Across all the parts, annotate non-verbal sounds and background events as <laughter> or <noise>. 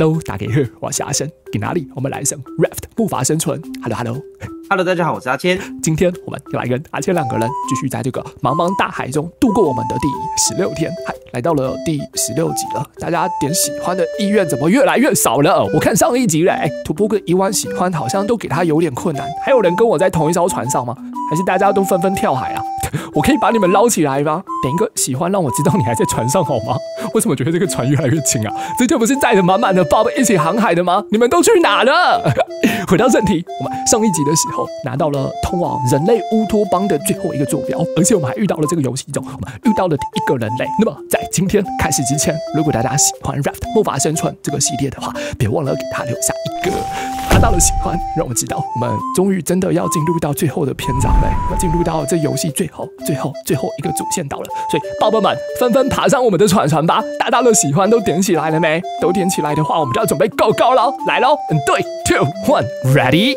Hello，大家好，我是阿生，去哪里？我们来一声 Raft 步伐生存。Hello，Hello。Hello，大家好，我是阿谦。今天我们来跟阿谦两个人继续在这个茫茫大海中度过我们的第十六天，嗨，来到了第十六集了。大家点喜欢的意愿怎么越来越少了？我看上一集嘞，突破个一万喜欢好像都给他有点困难。还有人跟我在同一艘船上吗？还是大家都纷纷跳海啊？<laughs> 我可以把你们捞起来吗？点一个喜欢，让我知道你还在船上好吗？为什么觉得这个船越来越轻啊？这就不是载着满满的 Bob 一起航海的吗？你们都去哪了？<laughs> 回到正题，我们上一集的时候拿到了通往人类乌托邦的最后一个坐标，而且我们还遇到了这个游戏中我们遇到了第一个人类。那么在今天开始之前，如果大家喜欢 Raft 木筏生存这个系列的话，别忘了给他留下一个达到了喜欢，让我知道我们终于真的要进入到最后的篇章了，要进入到这游戏最后、最后、最后一个主线岛了。所以宝宝们纷纷爬上我们的船船吧！大大的喜欢都点起来了没？都点起来的话，我们就要准备 go go 喽！来喽！嗯，对，two one ready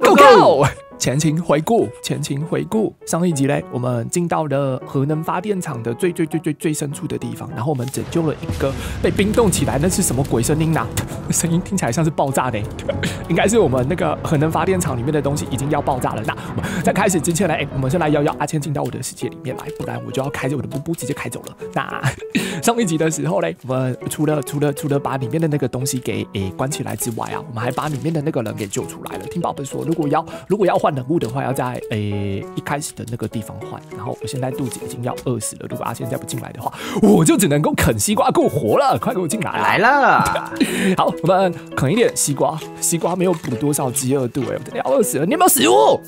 go go。前情回顾，前情回顾。上一集嘞，我们进到了核能发电厂的最最最最最深处的地方，然后我们拯救了一个被冰冻起来，那是什么鬼声音呐、<laughs> 声音听起来像是爆炸的，<laughs> 应该是我们那个核能发电厂里面的东西已经要爆炸了。那我们在开始之前呢，哎，我们先来邀邀阿谦进到我的世界里面来，不然我就要开着我的布布直接开走了。那 <laughs> 上一集的时候嘞，我们除了除了除了把里面的那个东西给诶关起来之外啊，我们还把里面的那个人给救出来了。听宝贝说，如果要如果要换人物的话，要在诶一开始的那个地方换。然后我现在肚子已经要饿死了，如果阿仙再不进来的话，我就只能够啃西瓜过活了。快给我进来啊！来了，<laughs> 好，我们啃一点西瓜，西瓜没有补多少饥饿度哎，我真的要饿死了。你有没有食物？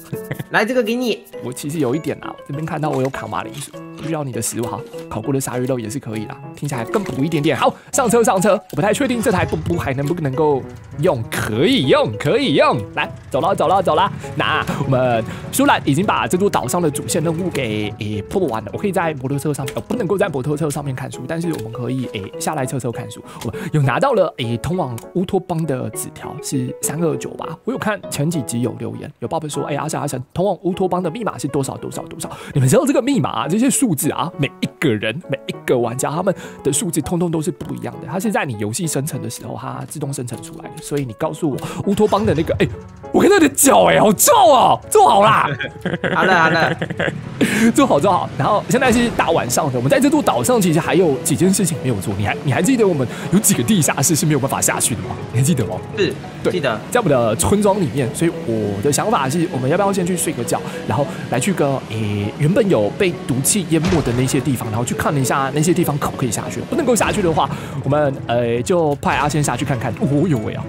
来这个给你。我其实有一点啊，这边看到我有烤马铃薯，不需要你的食物哈，烤过的鲨鱼肉也是可以啦，听起来更补一点点。好，上车上车，我不太确定这台布布还能不能够用，可以用，可以用。来，走了走了走了。那我们舒兰已经把这座岛上的主线任务给诶破完了，我可以在摩托车上面，呃，不能够在摩托车上面看书，但是我们可以诶下来车车看书。我有拿到了诶通往乌托邦的纸条，是三二九吧？我有看前几集有留言，有报备说，哎、阿神阿神，通往乌托邦的密码是多少多少多少？你们知道这个密码、这些数字啊，每一个人每一个玩家他们的数字通通都是不一样的，它是在你游戏生成的时候它自动生成出来的，所以你告诉我乌托邦的那个，哎、我看到你的脚哎、好臭哦，做好啦。<laughs> 好了好了，<laughs> 做好做好。然后现在是大晚上的，我们在这座岛上其实还有几件事情没有做。你还你还记得我们有几个地下室是没有办法下去的吗？你还记得吗？是，对记得。在我们的村庄里面，所以我的想法是，我们要不要先去睡个觉，然后来去个诶原本有被毒气淹没的那些地方，然后去看一下那些地方可不可以下去。不能够下去的话，我们呃就派阿仙下去看看。哦呦喂啊，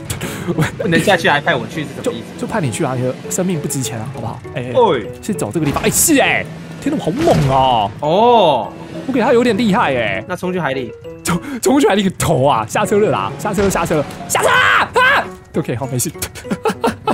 <laughs> 不能下去还派我去就么意思？就派你去啊，你的生命不值钱啊，好不好？哎、哎，是走这个地方，哎、是哎、天哪，我好猛啊！哦，我给他有点厉害哎、那冲去海里。冲冲去海里个头啊！下车了啦，下车了下车了下车啦 <laughs> 啊！OK，好没事。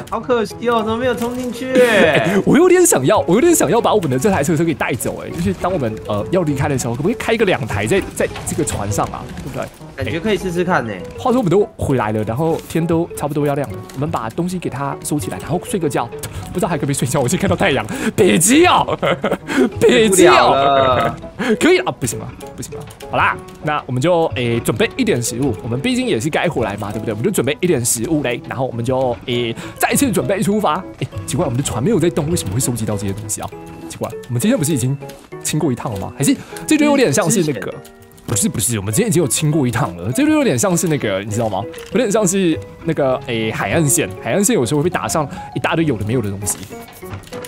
好可惜哦，怎么没有冲进去？<laughs> 我有点想要，我有点想要把我们的这台车车给带走哎、就是当我们呃要离开的时候，可不可以开个两台在在这个船上啊？对不对？感觉可以试试看呢。话说我们都回来了，然后天都差不多要亮了，我们把东西给它收起来，然后睡个觉。不知道还可不可以睡觉？我先看到太阳，北极哦，<laughs> 北不了极哦。<laughs> 可以啊，不行了？不行了？好啦，那我们就诶、准备一点食物，我们毕竟也是该回来嘛，对不对？我们就准备一点食物嘞，然后我们就诶、再次准备出发。诶、奇怪，我们的船没有在动，为什么会收集到这些东西啊？奇怪，我们今天不是已经清过一趟了吗？还是这就有点像是那个？不是不是，我们之前已经有清过一趟了，这就有点像是那个，你知道吗？有点像是那个诶、海岸线，海岸线有时候会被打上一大堆有的没有的东西。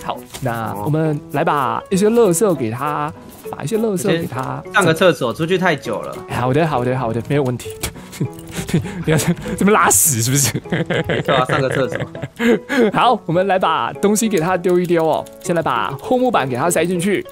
好，那我们来把一些垃圾给他，把一些垃圾给他上个厕所，出去太久了。好的，好的，好的，没有问题。<laughs> 不要这么拉屎是不是？对啊，上个厕所。<laughs> 好，我们来把东西给它丢一丢哦。先来把厚木板给它塞进去。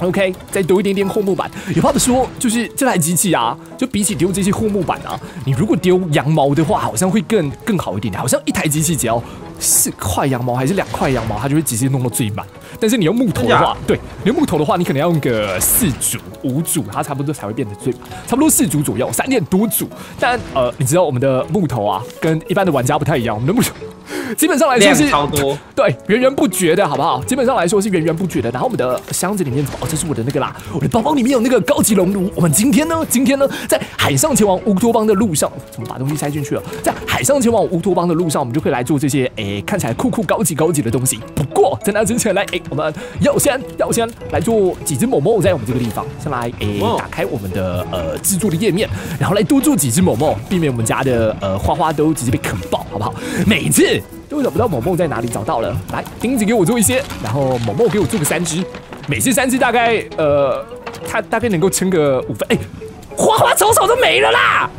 OK，再丢一点点厚木板。有话不说，就是这台机器啊，就比起丢这些厚木板啊，你如果丢羊毛的话，好像会更更好一点点。好像一台机器只要四块羊毛还是两块羊毛，它就会直接弄到最满。但是你用木头的话，对，你用木头的话，你可能要用个四组、五组，它差不多才会变得最满，差不多四组左右，三点多组。但呃，你知道我们的木头啊，跟一般的玩家不太一样，我们的木头。基本上来说量是超多，对源源不绝的，好不好？基本上来说是源源不绝的。然后我们的箱子里面，哦，这是我的那个啦，我的包包里面有那个高级熔炉。我们今天呢，今天呢，在海上前往乌托邦的路上，怎么把东西塞进去了？在海上前往乌托邦的路上，我们就可以来做这些诶看起来酷酷高级高级的东西。不过在那之前来，诶，我们要先要先来做几只某某在我们这个地方，先来诶哦打开我们的呃制作的页面，然后来多做几只某某，避免我们家的呃花花都直接被啃爆，好不好？每次都找不到某某在哪里，找到了，来钉子给我做一些，然后某某给我做个三只，每次三只大概呃，它大概能够撑个五分，哎、花花草草都没了啦，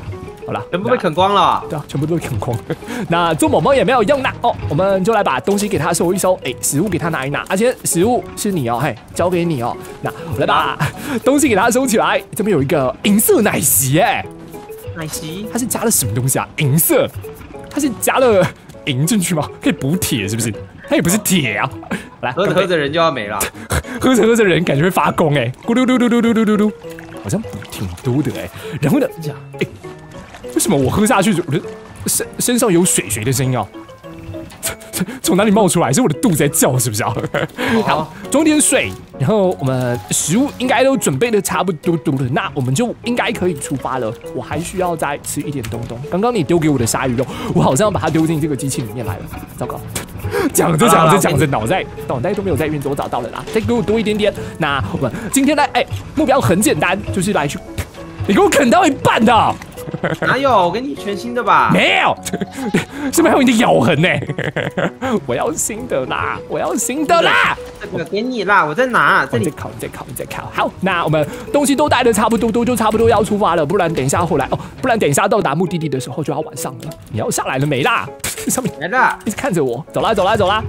好啦，全部被啃光了。对啊，全部都被啃光。那做某某也没有用啦哦，我们就来把东西给他收一收，哎，食物给他拿一拿，而且食物是你哦，嘿，交给你哦。那我来把 <laughs> 东西给他收起来，这边有一个银色奶昔，哎，奶昔，它是加了什么东西啊？银色，它是加了银进去吗？可以补铁是不是？它也不是铁啊。来，喝着喝着人就要没了。<laughs> 喝着喝着人感觉会发功哎，咕噜噜噜噜噜噜噜噜，好像挺多的哎。然后呢，哎、欸？为什么我喝下去，我的身身上有水水的声音啊？<laughs> 从哪里冒出来？是我的肚子在叫，是不是啊？<laughs> 好，装点水，然后我们食物应该都准备的差不多多了，那我们就应该可以出发了。我还需要再吃一点东东。刚刚你丢给我的鲨鱼肉，我好像要把它丢进这个机器里面来了。<laughs> 糟糕，讲着讲着讲着，脑袋脑袋都没有在运作，我找到了啦，再给我多一点点。那我们今天呢？哎，目标很简单，就是来去，你给我啃到一半的。哪有？我给你全新的吧。没有，<laughs> 上面还有你的咬痕呢。<laughs> 我要新的啦，我要新的啦。这个给你啦，我在拿这里。你在考，你在考，你在考。好，那我们东西都带的差不多，都就差不多要出发了，不然等一下后来哦，不然等一下到达目的地的时候就要晚上了。你要下来了没啦？<laughs> 上面来了，一直看着我，走啦走啦走啦。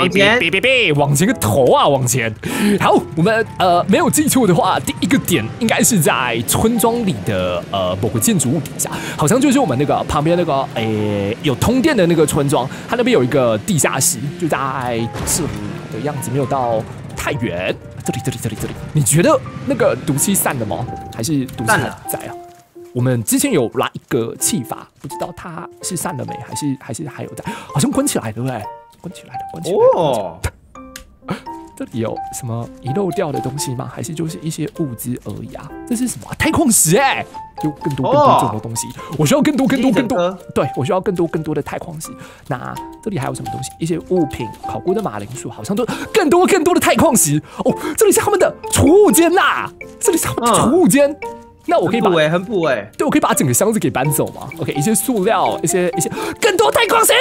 往前别别别，往前个头啊，往前！好，我们呃没有记错的话，第一个点应该是在村庄里的呃某个建筑物底下，好像就是我们那个旁边那个诶、有通电的那个村庄，它那边有一个地下室，就在这里的样子，没有到太远。这里这里这里这里，你觉得那个毒气散了吗？还是毒气还在啊？我们之前有拉一个气阀，不知道它是散了没，还是还是还有在？好像关起来，对不对？关起来了，关起来了。<laughs> 这里有什么遗漏掉的东西吗？还是就是一些物资而已啊？这是什么啊、太空石哎、有更多更多哦这种东西，我需要更多更多更多对我需要更多更多的太空石。那这里还有什么东西？一些物品，烤过的马铃薯，好像都更多更多的太空石哦。这里是他们的储物间呐，这里是他们的嗯储物间。那我可以把哎，很补哎。对，我可以把整个箱子给搬走吗？OK，一些塑料，一些一些更多太空石。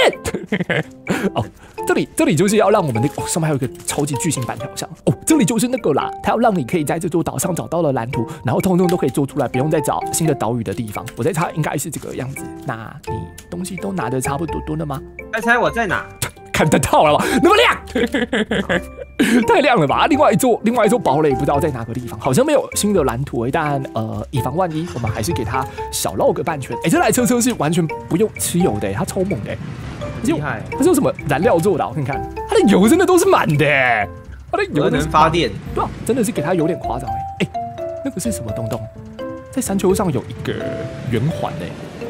<laughs> 哦，这里这里就是要让我们那个、哦、上面还有一个超级巨型板条箱哦，这里就是那个啦，它要让你可以在这座岛上找到了蓝图，然后通通都可以做出来，不用再找新的岛屿的地方。我在猜应该是这个样子。那你东西都拿的差不多多了吗？猜猜我在哪？<laughs> 看得到了吧？那么亮，<laughs> <laughs> 太亮了吧？另外一座另外一座堡垒不知道在哪个地方，好像没有新的蓝图诶。但呃，以防万一，我们还是给它小绕个半圈。哎，这台车车是完全不用吃油的诶，它超猛的厉害，它是用什么燃料做的啊？我看看，它的油真的都是满的诶，它的油能发电。对啊，真的是给它有点夸张哎。哎，那个是什么东东？在山丘上有一个圆环哎，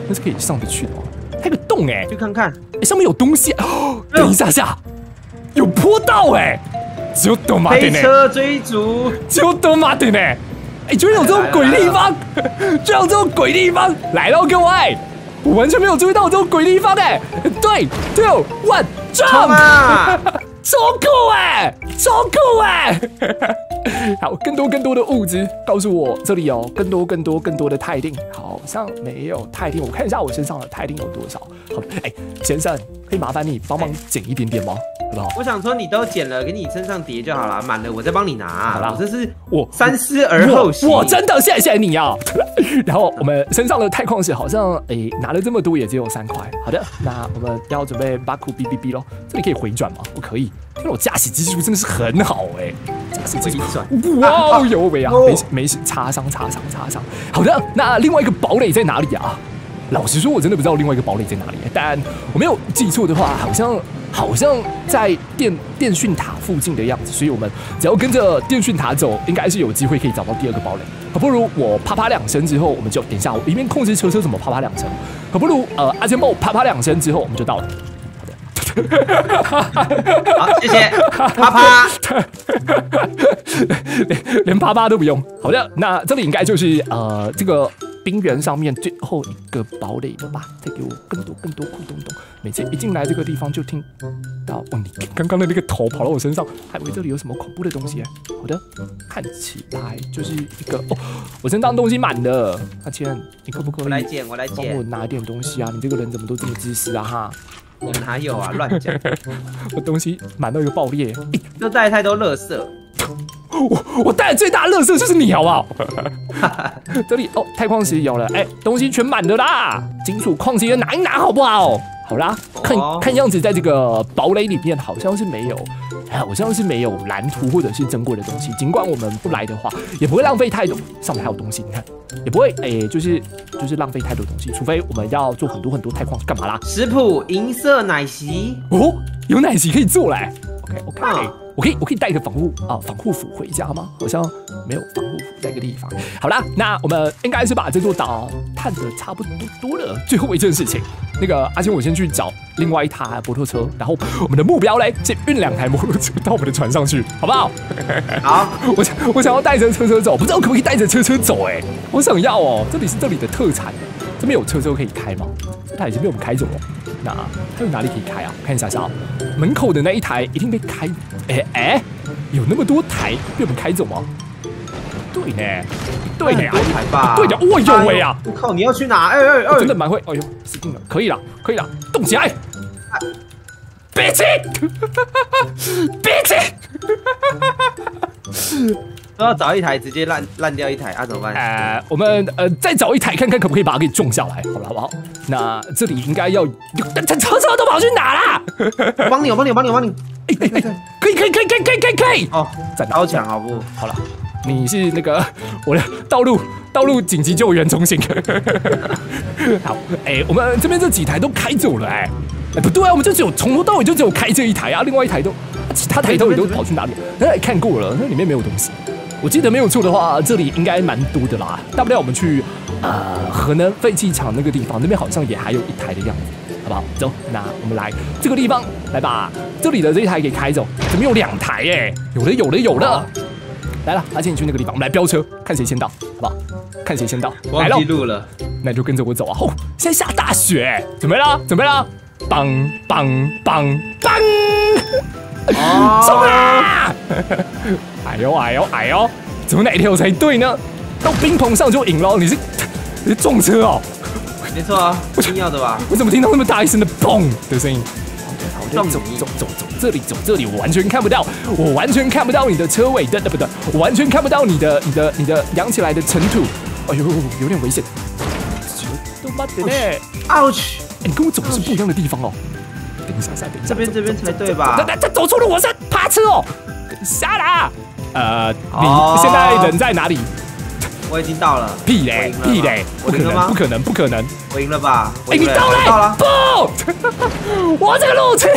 那是可以上得去的吗？它有个洞哎，去看看，欸上面有东西、哦，等一下下，有坡道哎、只有德马丁呢，飞车追逐，只有德马丁呢，哎、居然有这种鬼地方，居然有这种鬼地方，来喽各位，我完全没有注意到有这种鬼地方哎、对，two one 冲 jump，啊！超酷哎、超酷哎、<laughs> 好，更多更多的物资，告诉我这里有更多更多更多的钛锭，好像没有钛锭，我看一下我身上的钛锭有多少。好，哎、先生，可以麻烦你帮忙捡一点点吗？好不好？我想说你都捡了，给你身上叠就好了，满了我再帮你拿。好啦我这是我三思而后行。我我真的谢谢你啊！<laughs> 然后我们身上的钛矿石好像诶、拿了这么多也只有三块。好的，那我们要准备巴库哔哔哔喽。这里可以回转吗？不可以。因为我驾驶技术真的是很好哎、驾驶技术哇哦，有为啊！哦没事没事，擦伤擦伤擦伤。好的，那另外一个堡垒在哪里啊？老实说，我真的不知道另外一个堡垒在哪里，但我没有记错的话，好像好像在电电讯塔附近的样子，所以我们只要跟着电讯塔走，应该是有机会可以找到第二个堡垒。可不如我啪啪两声之后，我们就等一下，我一边控制车车怎么啪啪两声，可不如呃阿坚帮我啪啪两声之后，我们就到了。<laughs> 好谢谢，<laughs> 啪啪。连 <laughs> 连啪啪都不用。好的，那这里应该就是呃这个冰原上面最后一个堡垒了吧？再给我更多更多酷东东。每次一进来这个地方就听到哦，你刚刚的那个头跑到我身上，还以为这里有什么恐怖的东西。好的，看起来就是一个哦，我身上东西满了。阿谦，你可不可以我来捡，我来捡帮我捡。拿点东西啊？你这个人怎么都这么自私啊哈？我哪有啊？乱讲，<laughs> 我东西满到一个爆裂。<laughs> 又带太多垃圾。我我带的最大的乐色就是你，好不好？<laughs> 这里哦，太矿石有了，哎，东西全满的啦，金属矿石也拿一拿，好不好？好啦，看哦看样子在这个堡垒里面好像是没有，哎，好像是没有蓝图或者是珍贵的东西。尽管我们不来的话，也不会浪费太多。上面还有东西，你看，也不会，哎，就是就是浪费太多东西，除非我们要做很多很多钛矿，干嘛啦？食谱银色奶昔，哦，有奶昔可以做嘞。OK OK，、嗯我可以我可以带一个防护啊防护服回家吗？好像没有防护服在一个地方。好啦，那我们应该是把这座岛探的差不多多了。最后一件事情，那个阿星，我先去找另外一台摩托车，然后我们的目标嘞，是运两台摩托车到我们的船上去，好不好？好，<laughs> 我想我想要带着车车走，不知道可不可以带着车车走、哎，我想要哦，这里是这里的特产，这边有车车可以开吗？这台已经被我们开走了，那还有哪里可以开啊？我看一下下，门口的那一台一定被开，哎、哎、有那么多台被我们开走吗？对呢，对呢，很多台吧？对的，哦呦喂啊！我靠，你要去哪？哎哎哎我真的蛮会，哎呦，死定了，可以了，可以了，动起来，别急，别气。都要找一台直接烂烂掉一台啊？怎么办？呃，我们呃再找一台看看可不可以把它给种下来，好了好不好？那这里应该要有，这车车都跑去哪啦？我帮你，我帮你，我帮你，我帮你。哎哎哎，可以可以可以可以可以可以可以，哦，在哪超强好不？好了，你是那个我的道路道路紧急救援中心。好，哎、我们这边这几台都开走了、哎，哎、不对啊，我们就只有从头到尾就只有开这一台啊，另外一台都其他台都也都跑去哪里？那看过了，那里面没有东西。我记得没有错的话，这里应该蛮多的啦。大不了我们去呃河南废弃厂那个地方，那边好像也还有一台的样子，好不好？走，那我们来这个地方来把这里的这一台给开走。怎么有两台耶？有了有了有了！来了，而且你去那个地方，我们来飙车，看谁先到，好不好？看谁先到。忘记，录了。那你就跟着我走啊！哦，现在下大雪，准备了，准备了，棒棒棒棒！冲哦，啊！<laughs> 哎呦哎呦哎呦，怎么哪一条才对呢？到冰棚上就赢了，你是你是撞车哦？没错啊，一定要的吧？我怎么听到那么大一声的砰的声音？走走走走，这里走这里，我完全看不到，我完全看不到你的车尾灯，呃不对，我完全看不到你的你的你的扬起来的尘土。哎呦，有点危险！都妈的嘞！ouch！哎你跟我走的是不一样的地方哦。等一下下，等下，这边这边才对吧他他他走错路，我是爬车哦。下啦，呃，哦你现在人在哪里？我已经到了。屁嘞屁嘞，不可能，不可能，不可能！我赢了吧？你到嘞我到了！。不，<laughs> 我这个路痴。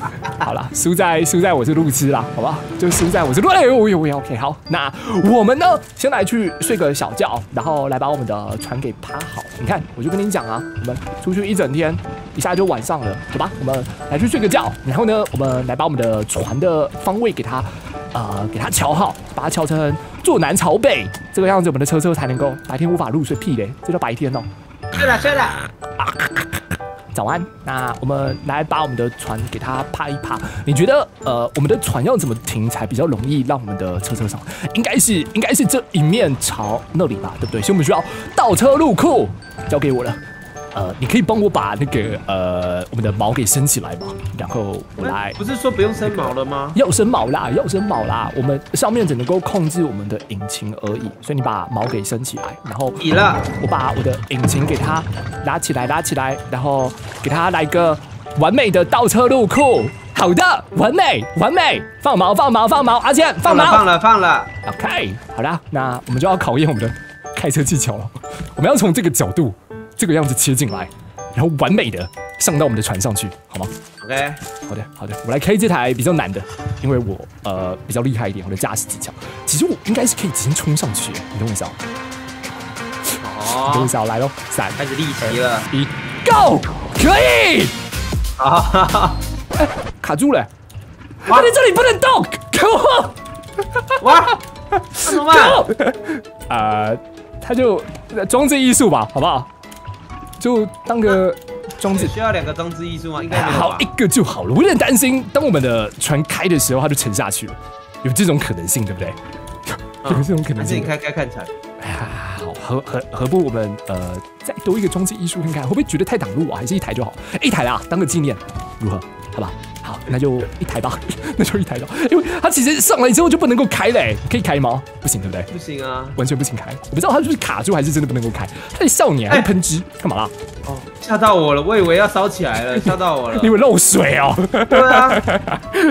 <laughs> 好了，输在输在我是路痴啦，好不好？就输在我是路。哎呦呦呦，OK，好，那我们呢，先来去睡个小觉，然后来把我们的船给趴好。你看，我就跟你讲啊，我们出去一整天，一下就晚上了，走吧？我们来去睡个觉，然后呢，我们来把我们的船的方位给它，呃，给它调好，把它调成坐南朝北，这个样子我们的车车才能够白天无法入睡。屁嘞，这叫白天哦。睡了睡了。早安，那我们来把我们的船给它趴一趴。你觉得，呃，我们的船要怎么停才比较容易让我们的车车上？应该是，应该是这一面朝那里吧，对不对？所以我们需要倒车入库，交给我了。呃，你可以帮我把那个呃我们的毛给升起来吗？然后我来不是说不用升毛了吗？要升毛啦，要升毛啦。我们上面只能够控制我们的引擎而已，所以你把毛给升起来，然后你了。我把我的引擎给它拉起来，拉起来，然后给它来个完美的倒车入库。好的，完美，完美，放毛，放毛，放毛，阿健，放放了放。了放了。OK，好啦，那我们就要考验我们的开车技巧了。我们要从这个角度，这个样子切进来，然后完美的上到我们的船上去，好吗？OK，好的，好的，我来开这台比较难的，因为我呃比较厉害一点，我的驾驶技巧。其实我应该是可以直接冲上去，你等我意思啊？你懂我意哦，思啊？来喽，三开始逆袭了。一，Go，可以。啊，<laughs> 卡住了，哇他在这里不能动，给我！哇，<laughs> 那怎么办？呃，他就装置艺术吧，好不好？就当个装置。需要两个装置艺术吗？应该好一？个就好了，我有点担心，当我们的船开的时候，它就沉下去了，有这种可能性，对不对？有这种可能性。开开看船？哎呀，好，何何何不我们呃再多一个装置艺术看看，会不会觉得太挡路啊？还是一台就好？一台啦，当个纪念，如何？好吧，好，那就一台吧，<laughs> 那就一台吧，因为它其实上来之后就不能够开嘞，可以开吗？不行，对不对？不行啊！完全不行开，我不知道它是不是卡住还是真的不能够开。它在笑你，还是喷汁，干嘛啦？哦，吓到我了，我以为要烧起来了，吓到我了 <laughs> 你。以为漏水哦？<laughs> 对啊，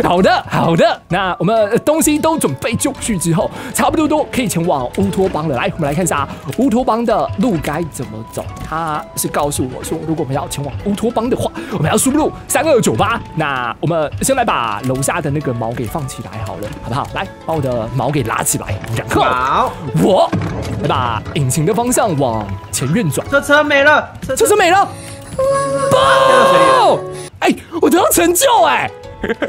好的，好的。那我们呃东西都准备就绪之后，差不多都可以前往乌托邦了。来，我们来看一下乌托邦的路该怎么走。他是告诉我说，如果我们要前往乌托邦的话，我们要输入三二九八。那我们先来把楼下的那个毛给放起来好了，好不好？来，把我的毛给拉起来，然后好，我来把引擎的方向往前运转。车车没了，车车车没了，不！哎，我得到成就哎、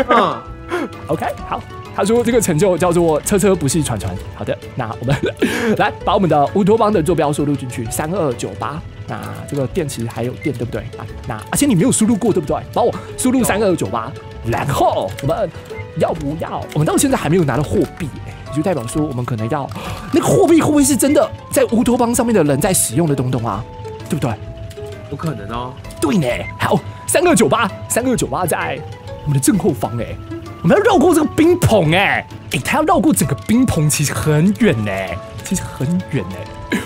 嗯，<laughs> OK，好，他说这个成就叫做车车不是船船。好的，那我们 <laughs> 来把我们的乌托邦的坐标输入进去，三二九八。那这个电池还有电，对不对？来，那而且你没有输入过，对不对？帮我输入三二九八，然后我们要不要？我们到现在还没有拿到货币、哎，也就代表说我们可能要那个货币会不会是真的在乌托邦上面的人在使用的东东啊？对不对？有可能哦。对呢，好，三二九八，三二九八在我们的正后方哎，我们要绕过这个冰棚哎，哎，它要绕过整个冰棚，其实很远呢，其实很远呢。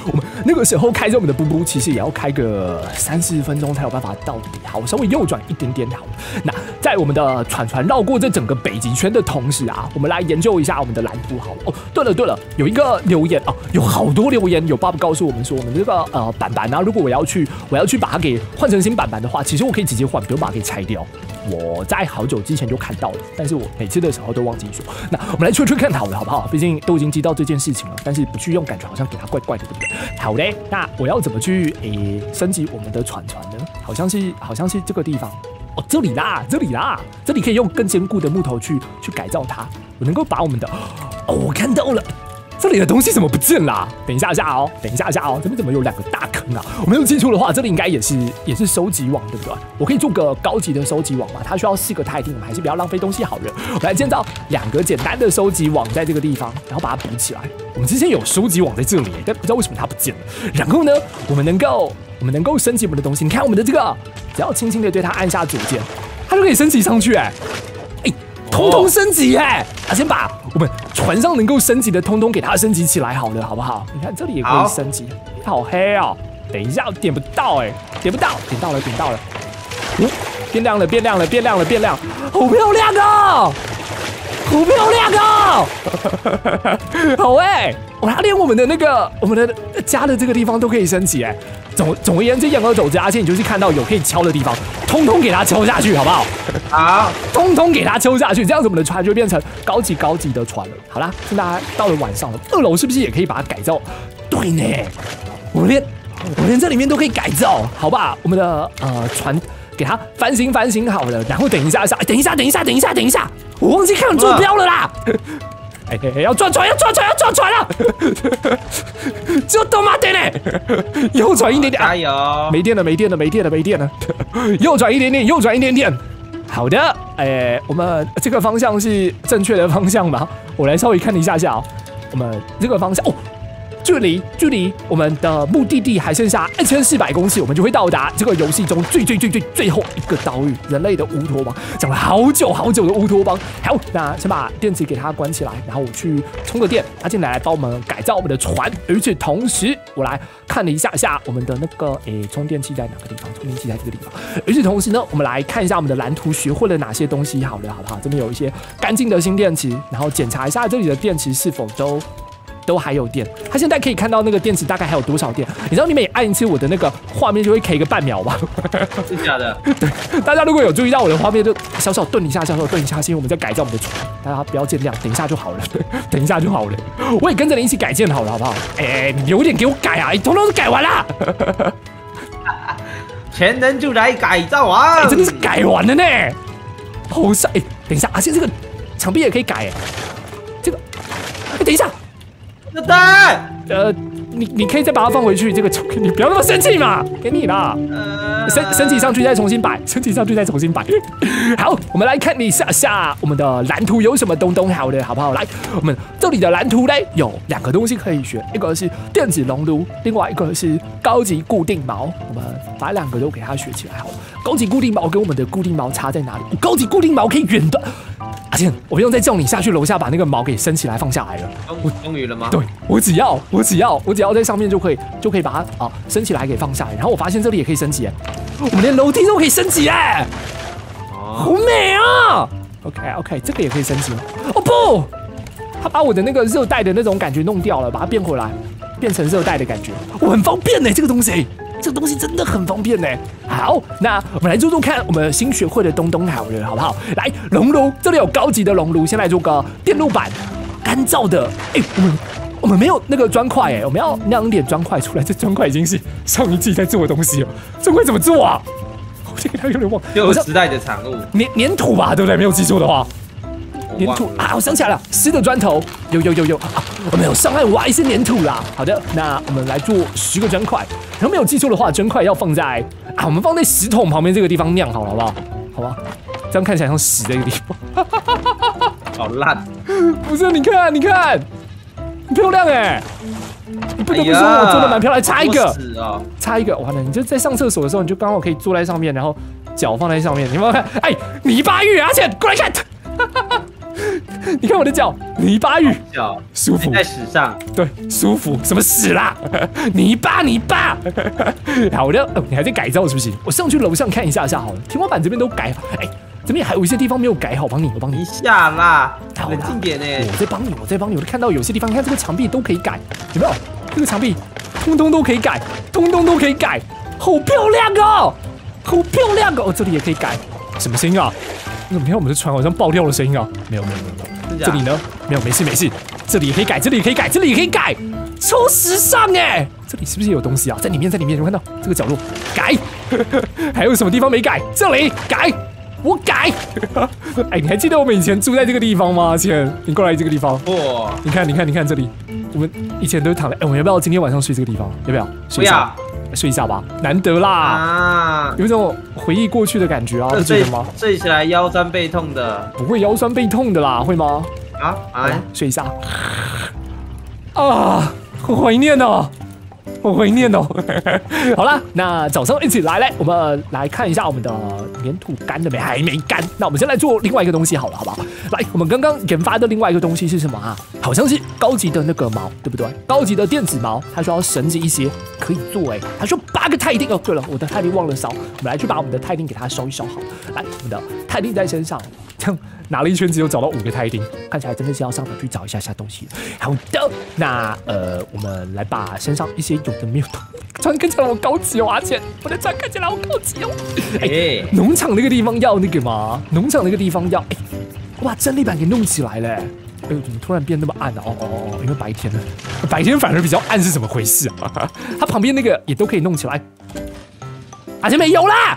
我们那个时候开着我们的布布，其实也要开个三四十分钟才有办法到底。好，稍微右转一点点好。那在我们的船船绕过这整个北极圈的同时啊，我们来研究一下我们的蓝图好了。哦，对了对了，有一个留言哦，有好多留言，有爸爸告诉我们说，我们这个呃板板啊，如果我要去我要去把它给换成新板板的话，其实我可以直接换，不用把它给拆掉。我在好久之前就看到了，但是我每次的时候都忘记说。那我们来吹吹看好了，好不好？毕竟都已经知道这件事情了，但是不去用，感觉好像给它怪怪的，对不对？好嘞，那我要怎么去诶、升级我们的船船呢？好像是好像是这个地方哦，这里啦，这里啦，这里可以用更坚固的木头去去改造它。我能够把我们的哦，我看到了。这里的东西怎么不见啦？等一下下哦，等一下下哦，这边怎么有两个大坑啊？我没有记错的话，这里应该也是也是收集网，对不对？我可以做个高级的收集网嘛？它需要四个钛锭，我们还是不要浪费东西好了。我们来建造两个简单的收集网在这个地方，然后把它补起来。我们之前有收集网在这里，但不知道为什么它不见了。然后呢，我们能够我们能够升级我们的东西。你看我们的这个，只要轻轻的对它按下左键，它就可以升级上去、哎。哎，通通升级哎！啊，先把我们船上能够升级的通通给它升级起来好了，好不好？你看这里也可以升级，好黑哦！等一下，点不到哎，点不到，点到了，点到了，哦，变亮了，变亮了，变亮了，变亮，好漂亮哦！好漂亮哦！<laughs> 好哎、我还连我们的那个我们的家的这个地方都可以升级哎。总总而言之，言而总之，而且你就是看到有可以敲的地方，通通给它敲下去，好不好？好，通通给它敲下去，这样子我们的船就会变成高级高级的船了。好啦，现在到了晚上了，二楼是不是也可以把它改造？对呢，我连我连这里面都可以改造，好吧？我们的呃船给它翻新翻新好了，然后等一下下，哎等一下等一下等一下等一下，我忘记看坐标了啦。哎哎哎，要转船，要转船，要转船了！就他妈的呢，右转一点点，啊加油！没电了，没电了，没电了，没电了，<laughs> 右转一点点，右转一点点。好的，哎，我们这个方向是正确的方向吧？我来稍微看一下下哦，我们这个方向哦。距离距离我们的目的地还剩下一千四百公尺，我们就会到达这个游戏中最最最最最后一个岛屿——人类的乌托邦。讲了好久好久的乌托邦。好，那先把电池给它关起来，然后我去充个电，它进来帮我们改造我们的船。与此同时，我来看了一下下我们的那个诶充电器在哪个地方？充电器在这个地方。与此同时呢，我们来看一下我们的蓝图学会了哪些东西。好了，好不好？这边有一些干净的新电池，然后检查一下这里的电池是否都。都还有电，它现在可以看到那个电池大概还有多少电。你知道你每按一次我的那个画面就会 K 个半秒吗？<laughs> 是假的，大家如果有注意到我的画面，就小小顿一下，小小顿一下，是因为我们在改造我们的船，大家不要见谅，等一下就好了，<laughs> 等一下就好了。我也跟着你一起改建好了，好不好？哎、你有点给我改啊，你通通都改完了。<laughs> 全能住宅改造王，哎，真的是改完了呢，好帅！哎，等一下，而且这个墙壁也可以改，哎，这个，哎，等一下，那蛋，呃，你你可以再把它放回去，这个你不要那么生气嘛，给你啦。升升级上去再重新摆，升级上去再重新摆。<laughs> 好，我们来看一下下我们的蓝图有什么东东好的，好不好？来，我们这里的蓝图嘞有两个东西可以学，一个是电子熔炉，另外一个是高级固定锚。我们把两个都给它学起来好。高级固定毛跟我们的固定毛差在哪里？高级固定毛可以远端。阿健，我不用再叫你下去楼下把那个毛给升起来放下来了。我终于了吗？对，我只要我只要我只要在上面就可以就可以把它啊升起来给放下来。然后我发现这里也可以升级，我们连楼梯都可以升级哎，好美啊！OK OK，这个也可以升级。哦不，他把我的那个热带的那种感觉弄掉了，把它变回来，变成热带的感觉，我很方便呢，这个东西。这个东西真的很方便呢。好，那我们来做做看，我们新学会的东东好了，好不好？来，熔炉，这里有高级的熔炉，先来做个电路板，干燥的。哎，我们我们没有那个砖块哎，我们要酿一点砖块出来。这砖块已经是上一季在做的东西了，砖块怎么做啊？我这个他有点忘，旧时代的产物，粘粘土吧，对不对？没有记错的话。粘土啊！我想起来了，湿的砖头有有有有啊！我们有上岸挖一些粘土啦。好的，那我们来做十个砖块。然后没有记错的话，砖块要放在啊，我们放在石桶旁边这个地方酿好了，好不好？好吧，这样看起来像屎的一个地方。<laughs> 好烂！不是，你看，你看，很漂亮哎！你不得不说我做的蛮漂亮。插一个，插一个，完了，你就在上厕所的时候，你就刚好可以坐在上面，然后脚放在上面。你们看，哎，泥巴浴，而且过来看。<laughs> 你看我的脚，泥巴浴，脚舒服，在屎上，对，舒服，什么屎啦？<laughs> 泥巴，泥巴。<laughs> 好的，你还在改造是不是？我上去楼上看一下下好了，天花板这边都改好，哎，这边还有一些地方没有改好，帮你，我帮你。一下啦，冷静点呢，我在帮你，我在帮你，我看到有些地方，你看这个墙壁都可以改，有没有？这个墙壁通通都可以改，通通都可以改，好漂亮哦，好漂亮哦，这里也可以改，什么声音啊？你看我们的船好像爆掉的声音啊！没有没有没有，这里呢没有没事没事，这里也可以改，这里也可以改，这里也可以改，超时尚哎！这里是不是有东西啊？在里面在里面，有看到这个角落改，还有什么地方没改？这里改，我改。哎，你还记得我们以前住在这个地方吗？前你过来这个地方，哇！你看你看你看这里，我们以前都躺在，哎，我们要不要今天晚上睡这个地方？要不要？不要。睡一下吧，难得啦，啊，有种回忆过去的感觉啊，不觉得吗？睡起来腰酸背痛的，不会腰酸背痛的啦，会吗？啊，啊，睡一下，啊，好怀念哦。我会念哦！<laughs> 好了，那早上一起来嘞，我们来看一下我们的粘土干了没？还没干。那我们先来做另外一个东西好了，好不好？来，我们刚刚研发的另外一个东西是什么啊？好像是高级的那个毛，对不对？高级的电子毛，他说要绳子一些可以做哎。他说八个钛锭哦，对了，我的钛锭忘了烧，我们来去把我们的钛锭给它烧一烧好。来，我们的钛锭在身上。这样拿了一圈，只有找到五个钛钉，看起来真的是要上楼去找一下下东西。好的，那呃，我们来把身上一些有的没有的穿看起来好高级哦，而且我的穿看起来好高级哦。哎，农场那个地方要那个吗？农场那个地方要哎，我把真力板给弄起来了。哎呦，怎么突然变那么暗了？哦哦哦，因为白天了，白天反而比较暗是怎么回事啊？它旁边那个也都可以弄起来。而且 <laughs> 没油啦，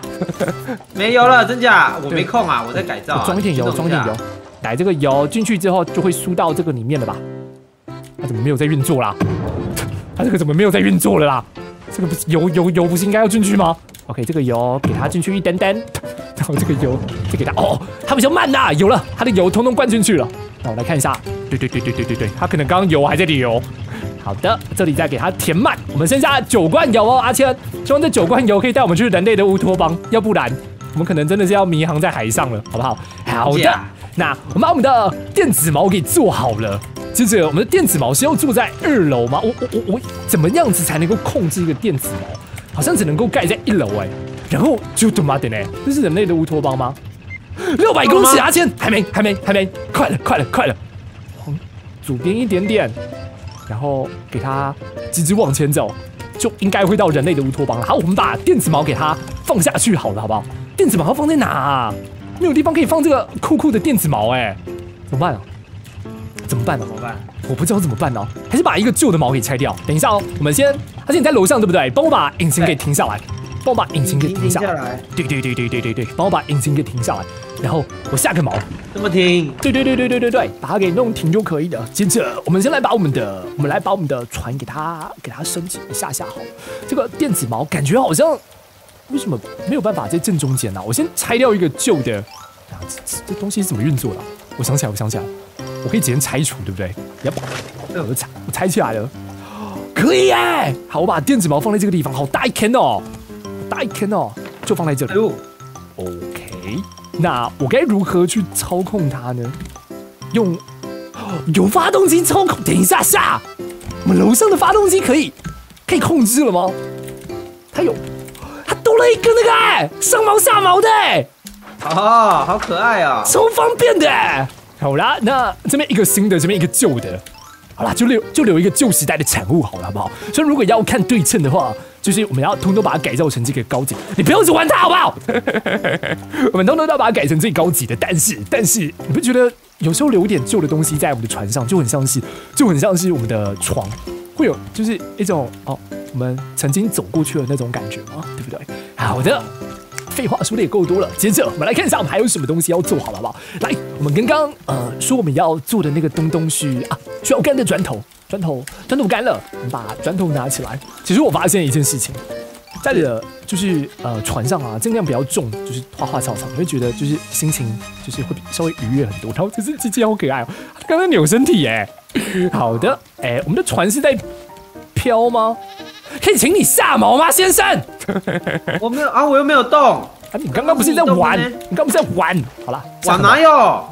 没油了，真假？我没空啊，我在改造。装一点油，装一点油。来，这个油进去之后就会输到这个里面了吧？它怎么没有在运作啦？它 <laughs> 这个怎么没有在运作了啦？这个不是油油油不是应该要进去吗？OK，这个油给它进去一点点，<laughs> 然后这个油再给它哦，它比较慢呐，有了，它的油通通灌进去了。那我来看一下，对对对对对对对，它可能刚刚油还在流。好的，这里再给它填满。我们剩下九罐油哦，阿谦，希望这九罐油可以带我们去人类的乌托邦，要不然我们可能真的是要迷航在海上了，好不好？好的，那我们把我们的电子锚给做好了。接着，我们的电子锚是要住在二楼吗？我我我我怎么样子才能够控制一个电子锚？好像只能够盖在一楼哎。然后就他妈的呢，这是人类的乌托邦吗？六百公尺，阿谦，还没，还没，还没，快了，快了，快了，往左边一点点。然后给它直直往前走，就应该会到人类的乌托邦了。好，我们把电子毛给它放下去好了，好不好？电子毛要放在哪？啊没有地方可以放这个酷酷的电子毛，哎，怎么办啊？怎么办呢？怎么办？我不知道怎么办呢。还是把一个旧的毛给拆掉。等一下哦，我们先，而且你在楼上对不对？帮我把引擎给停下来，帮我把引擎给停下来。来，对对对对对对对，帮我把引擎给停下来，然后我下个锚。这么停，对对对对对对对，把它给弄停就可以了。接着，我们先来把我们的，我们来把我们的船给它给它升级一下下好了。这个电子锚感觉好像为什么没有办法在正中间呢、我先拆掉一个旧的，啊，这这这东西是怎么运作的啊、我想起来，我想起来了，我可以直接拆除，对不对？呀，我就拆，我拆起来了，可以耶！好，我把电子锚放在这个地方，好大一坑哦，好大一坑哦，就放在这里哎。呦，OK，那我该如何去操控它呢？用哦有发动机操控？等一下下，我们楼上的发动机可以可以控制了吗？它有，它多了一个那个哎上毛下毛的哎，哦，好可爱啊！超方便的哎。好啦，那这边一个新的，这边一个旧的。好啦，就留就留一个旧时代的产物好了，好不好？所以如果要看对称的话，就是我们要通通把它改造成这个高级。你不要只玩它好不好？<laughs> 我们通通都要把它改成最高级的。但是，但是你不觉得有时候留一点旧的东西在我们的船上，就很像是就很像是我们的床，会有就是一种哦，我们曾经走过去的那种感觉吗？对不对？好的。废话说的也够多了，接着我们来看一下我们还有什么东西要做好了，好不好？来，我们刚刚呃说我们要做的那个东东是啊，需要干的砖头，砖头砖头干了，把砖头拿起来。其实我发现一件事情，在你的就是呃船上啊，尽量不要重，就是花花草草，你会觉得就是心情就是会比稍微愉悦很多。然后这只鸡鸡好可爱哦，它刚刚扭身体耶。<laughs> 好的，哎，我们的船是在飘吗？可以请你下锚吗，先生？<laughs> 我没有啊，我又没有动，啊，你刚刚不是在玩？你刚刚不是在玩？好了，玩哪有？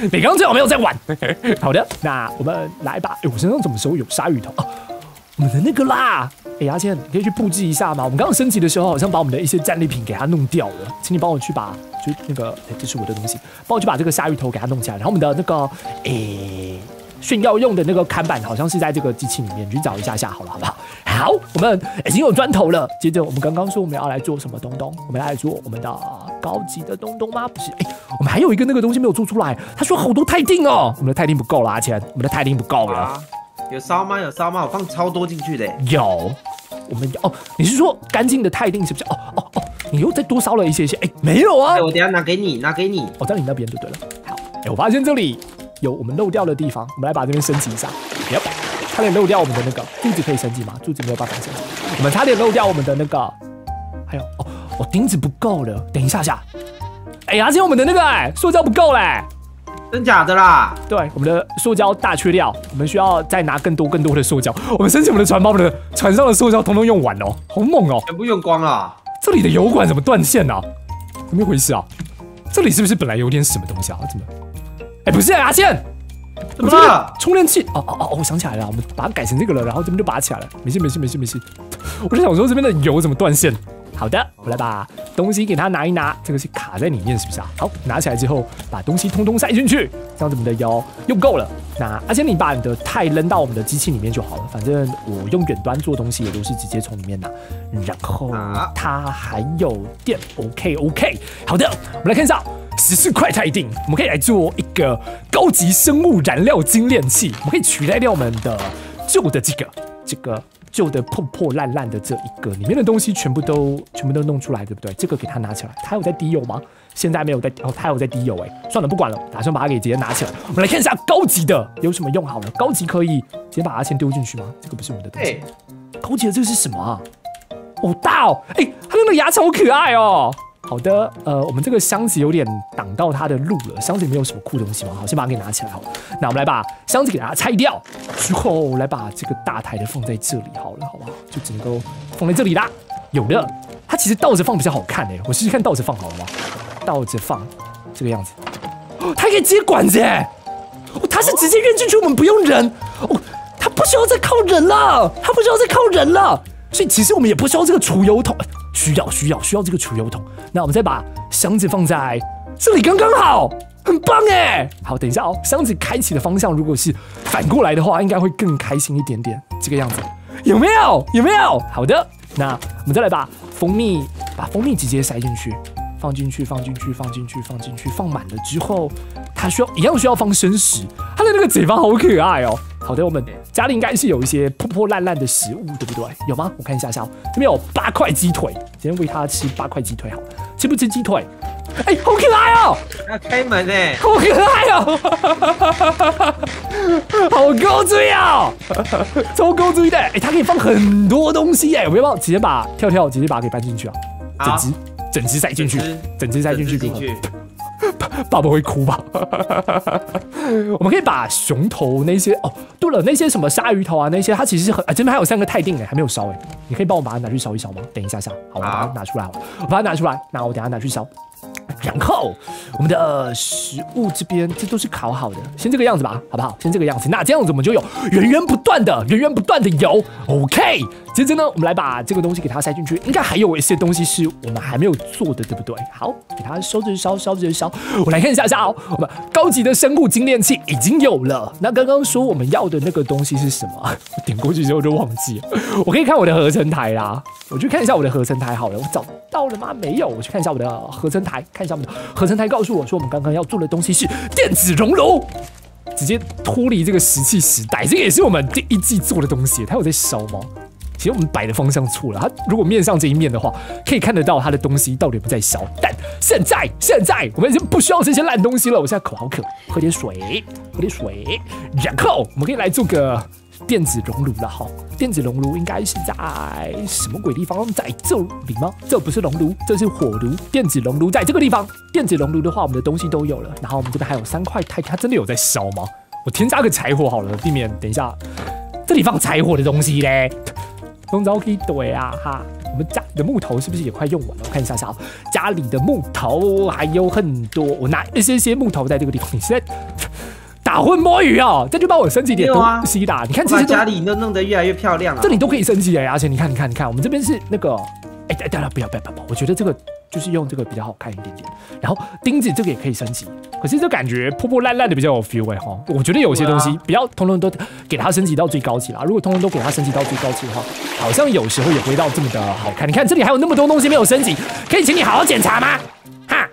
<laughs> 你刚刚最好没有在玩。<laughs> 好的，那我们来吧。哎，我身上怎么时候有鲨鱼头啊？我们的那个啦。哎，阿倩，你可以去布置一下吗？我们刚刚升级的时候，好像把我们的一些战利品给它弄掉了，请你帮我去把，就那个，哎，这是我的东西，帮我去把这个鲨鱼头给它弄起来。然后我们的那个，哎。炫耀用的那个看板好像是在这个机器里面，你去找一下下好了，好不好？好，我们已经有砖头了。接着我们刚刚说我们要来做什么东东？我们要来做我们的高级的东东吗？不是，哎，我们还有一个那个东西没有做出来，他说好多钛锭哦，我们的钛锭不够了，阿钱，我们的钛锭不够了。啊，有烧吗？有烧吗？我放超多进去的。有，我们有哦，你是说干净的钛锭是不是？哦哦哦，你又再多烧了一些些，哎，没有啊哎，，我等下拿给你，拿给你。哦，在你那边就对了。好，哎，我发现这里有我们漏掉的地方，我们来把这边升级一下。有，差点漏掉我们的那个柱子可以升级吗？柱子没有办法升级，我们差点漏掉我们的那个，还有哦，哦，钉子不够了，等一下下。哎，而且我们的那个哎，塑胶不够嘞。真假的啦？对，我们的塑胶大缺料，我们需要再拿更多更多的塑胶。我们申请我们的船，把我们的船上的塑胶通通用完哦，好猛哦！全部用光了。这里的油管怎么断线呢、怎么回事啊？这里是不是本来有点什么东西啊？怎么？哎，不是、啊、阿健，怎么了？充电器？哦哦哦，我想起来了，我们把它改成这个了，然后这边就拔起来了。没事没事没事没事，<laughs> 我就想说这边的油怎么断线？好的，我来把东西给它拿一拿，这个是卡在里面是不是啊？好，拿起来之后把东西通通塞进去，这样子我们的油用够了。那而且你把你的钛扔到我们的机器里面就好了，反正我用远端做东西也都是直接从里面拿。然后啊它还有电，OK OK，好的，我们来看一下十四块钛锭，我们可以来做一个高级生物燃料精炼器，我们可以取代掉我们的旧的这个这个旧的破破烂烂的这一个，里面的东西全部都全部都弄出来，对不对？这个给它拿起来，它有在滴油吗？现在没有在哦，它有在滴油哎，算了，不管了，打算把它给直接拿起来。我们来看一下高级的有什么用好了，高级可以直接把它先丢进去吗？这个不是我们的东西。哎，高级的这个是什么啊？好大哦！哎、它那个牙齿好可爱哦。好的，呃，我们这个箱子有点挡到它的路了，箱子里面有什么酷东西吗？好，先把它给拿起来好。那我们来把箱子给它拆掉，之后来把这个大台的放在这里好了，好不好？就只能够放在这里啦。有的，它其实倒着放比较好看哎，我试试看倒着放好了吗？倒着放，这个样子，哦它可以接管子哎，哦，它是直接运进去，我们不用人哦，它不需要再靠人了，它不需要再靠人了，所以其实我们也不需要这个储油桶，需要需要需要这个储油桶。那我们再把箱子放在这里，刚刚好，很棒哎。好，等一下哦，箱子开启的方向如果是反过来的话，应该会更开心一点点，这个样子有没有？有没有？好的，那我们再来把蜂蜜，把蜂蜜直接塞进去。放进去，放进去，放进去，放进去，放满了之后，它需要一样需要放生食。它的那个嘴巴好可爱哦。好好的，我们家里应该是有一些破破烂烂的食物，对不对？有吗？我看一下下哦，这边有八块鸡腿，今天喂它吃八块鸡腿，好，吃不吃鸡腿？哎，好可爱哦！要开门呢，好可爱哦！<laughs> 好高追啊！超高追的！哎，它可以放很多东西哎，我要不要直接把跳跳直接把它给搬进去啊？整只整只塞进去，整只塞进去给我。爸爸会哭吧？<laughs> 我们可以把熊头那些哦，对了，那些什么鲨鱼头啊，那些它其实很啊，这边还有三个泰定哎，还没有烧哎，你可以帮我把它拿去烧一烧吗？等一下下，好，我把它拿出来，我把它拿出来，那我等下拿去烧。然后我们的食物这边，这都是烤好的，先这个样子吧，好不好？先这个样子，那这样子我们就有源源不断的、源源不断的油。OK，接着呢，我们来把这个东西给它塞进去，应该还有一些东西是我们还没有做的，对不对？好，给它烧着烧，烧着烧。我来看一下下哦，我们高级的生物精炼器已经有了。那刚刚说我们要的那个东西是什么？我点过去之后就忘记了。我可以看我的合成台啦，我去看一下我的合成台好了。我找到了吗？没有，我去看一下我的合成台，看一下我们的合成台，告诉我说我们刚刚要做的东西是电子熔炉，直接脱离这个石器时代。这也是我们第一季做的东西，它有在烧吗？其实我们摆的方向错了，它如果面上这一面的话，可以看得到它的东西到底不在烧。但现在，现在我们已经不需要这些烂东西了。我现在口好渴，喝点水，喝点水，然后我们可以来做个电子熔炉了哈。电子熔炉应该是在什么鬼地方？在这里吗？这不是熔炉，这是火炉。电子熔炉在这个地方。电子熔炉的话，我们的东西都有了。然后我们这边还有三块钛，它真的有在烧吗？我添加个柴火好了，避免等一下这里放柴火的东西嘞。中招可以怼啊哈！我们家里的木头是不是也快用完了？我看一下下，家里的木头还有很多，我拿一些些木头在这个地方。你是在打混摸鱼哦？这就帮我升级点东西啦！你看这些家里都弄得越来越漂亮了，这里都可以升级哎！而且你看，你看，你看，我们这边是那个，哎哎，等等，不要不要不要！我觉得这个。就是用这个比较好看一点点，然后钉子这个也可以升级，可是这感觉破破烂烂的比较有 feel 哎哈，我觉得有些东西不要通通都给它升级到最高级啦，如果通通都给它升级到最高级的话，好像有时候也不会到这么的好看。你看这里还有那么多东西没有升级，可以请你好好检查吗？哈。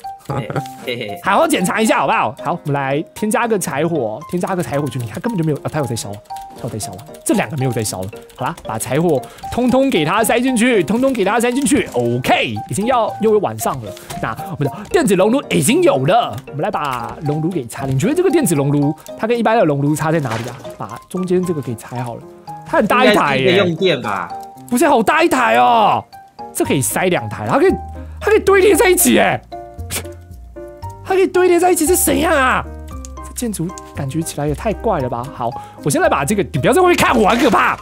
好好检查一下好不好？好，我们来添加个柴火，添加个柴火就。你看根本就没有，啊，它有在烧，它有在烧啊。这两个没有在烧了。好啦，把柴火通通给它塞进去，通通给它塞进去。OK，已经要又晚上了。那我们的电子熔炉已经有了，我们来把熔炉给插。你觉得这个电子熔炉它跟一般的熔炉差在哪里啊？把中间这个给拆好了，它很大一台耶。用电吧？不是，好大一台哦。这可以塞两台，它可以它可以堆叠在一起哎。它可以堆叠在一起是怎样啊？这建筑感觉起来也太怪了吧！好，我先来把这个，你不要在外面看我，很可怕。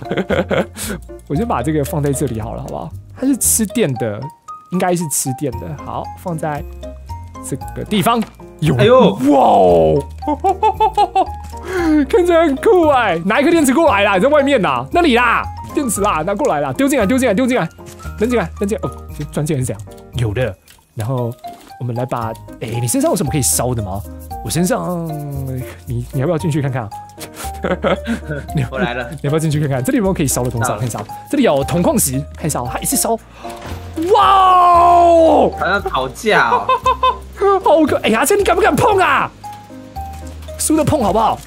<laughs> 我先把这个放在这里好了，好不好？它是吃电的，应该是吃电的。好，放在这个地方。有，哎呦，哇哦，<laughs> 看起来很酷哎！拿一颗电池过来啦，在外面呐，那里啦，电池啦，拿过来啦，丢进来，丢进来，丢进来，扔进来，扔进来。哦，钻进来是这样，有的。然后。我们来把，哎，你身上有什么可以烧的吗？我身上，你你要不要进去看看 <laughs> 啊？我来了，你要不要进去看看？这里有没有可以烧的东西？看一下，这里有铜矿石，看一下，它一次烧，哇哦，好像吵架哦，<laughs> 好可，哎呀，这你敢不敢碰啊？输的碰好不好？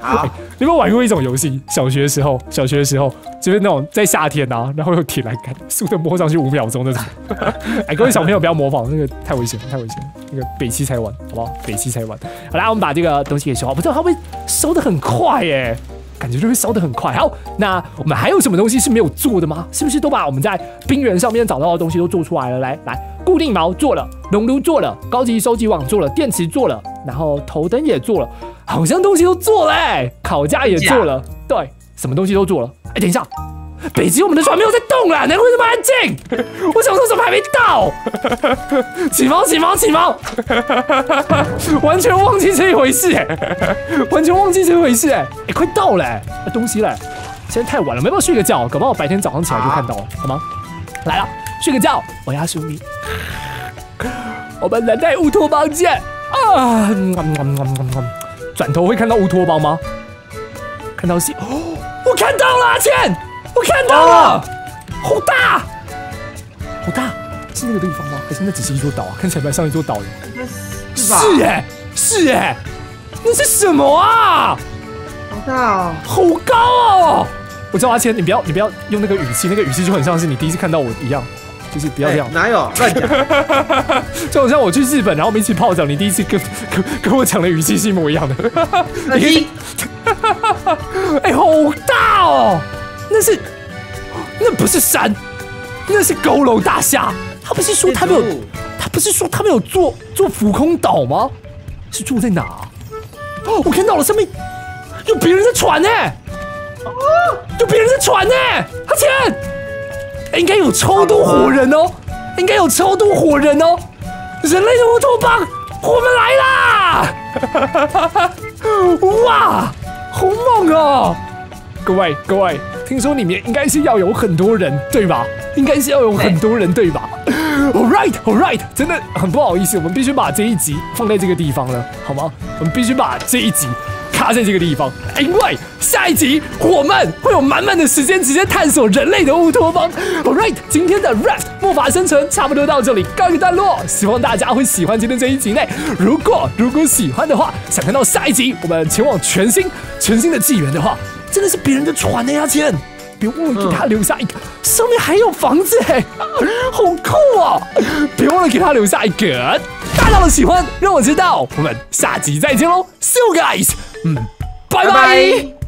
好。<laughs> 有没有玩过一种游戏？小学的时候，小学的时候就是那种在夏天啊，然后用铁栏杆，速度摸上去五秒钟那种。<laughs> 哎，各位小朋友不要模仿，那个太危险，太危险。那个北七才玩，好不好？北七才玩。好啦，我们把这个东西给收好。不知道它会烧的很快耶，感觉就会烧的很快。好，那我们还有什么东西是没有做的吗？是不是都把我们在冰原上面找到的东西都做出来了？来来，固定锚做了，熔炉做了，高级收集网做了，电池做了，然后头灯也做了。好像东西都做了，哎，烤架也做了，对，什么东西都做了。哎，等一下，北极我们的船没有在动了，难怪这么安静。<laughs> 我想说怎么还没到？<laughs> 起锚，起锚，起锚！<laughs> 完全忘记这一回事，哎，完全忘记这一回事，哎，哎，快到了，东西嘞，现在太晚了，没办法睡个觉，搞不好白天早上起来就看到了，好吗？来了，睡个觉，我要宿命。我们人类乌托邦见啊！转头会看到乌托邦吗？看到是哦，我看到了，阿倩，我看到了，好大，好大，是那个地方吗？还是那只是一座岛啊？看起来蛮像一座岛的，是哎，是哎，那是什么啊？好大哦，好高哦！我叫阿谦，你不要你不要用那个语气，那个语气就很像是你第一次看到我一样，就是不要这样哎。哪有乱讲？<laughs> 就好像我去日本，然后我们一起泡澡，你第一次跟跟跟我讲的语气是一模一样的。那 <laughs> 鸡 <laughs> 哎、好大哦！那是那不是山，那是高楼大厦。他不是说他们有，他不是说他们有做做浮空岛吗？是住在哪、哦，我看到了，上面有别人在船呢、啊，有别人在船呢、阿钱，应该有超多活人哦，应该有超多活人哦，人类的乌托邦，我们来啦！<laughs> 哇，好猛哦！各位各位，听说里面应该是要有很多人，对吧？应该是要有很多人，对吧？All right, all right，真的很不好意思，我们必须把这一集放在这个地方了，好吗？我们必须把这一集卡在这个地方，因为下一集我们会有满满的时间直接探索人类的乌托邦。All right，今天的 Raft 魔法生存差不多到这里告一段落，希望大家会喜欢今天这一集内。如果如果喜欢的话，想看到下一集我们前往全新全新的纪元的话，真的是别人的船呢，呀，亲。别忘了给他留下一个，上面还有房子哎，好酷啊！别忘了给他留下一个大大的喜欢，让我知道。我们下集再见喽，See you guys，嗯，拜拜。